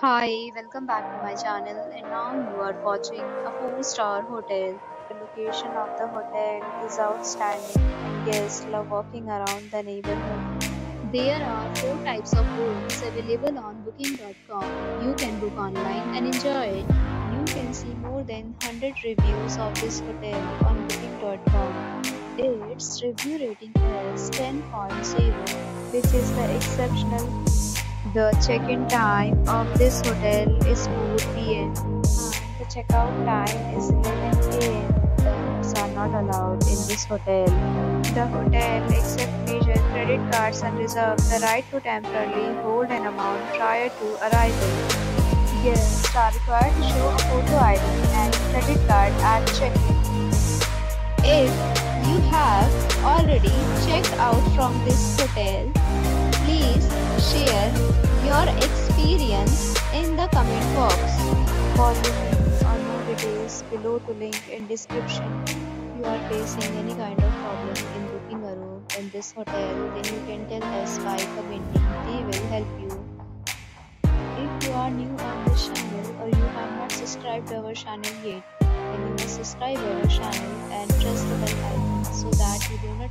Hi, welcome back to my channel and now you are watching a 4-star hotel. The location of the hotel is outstanding and guests love walking around the neighborhood. There are 4 types of rooms available on booking.com. You can book online and enjoy it. You can see more than 100 reviews of this hotel on booking.com. Its review rating is 10.0 which is the exceptional the check-in time of this hotel is 4 p.m. the checkout time is 11 a.m. Pets are not allowed in this hotel. The hotel accepts major credit cards and reserves the right to temporarily hold an amount prior to arrival. Guests are required to show a photo ID and credit card at check-in. If you have already checked out from this hotel, please share experience in the comment box. For booking or more details below to link in description. If you are facing any kind of problem in booking a room in this hotel, then you can tell us by commenting. We will help you. If you are new on this channel or you have not subscribed our channel yet, then you must subscribe our channel and press the bell icon so that you do not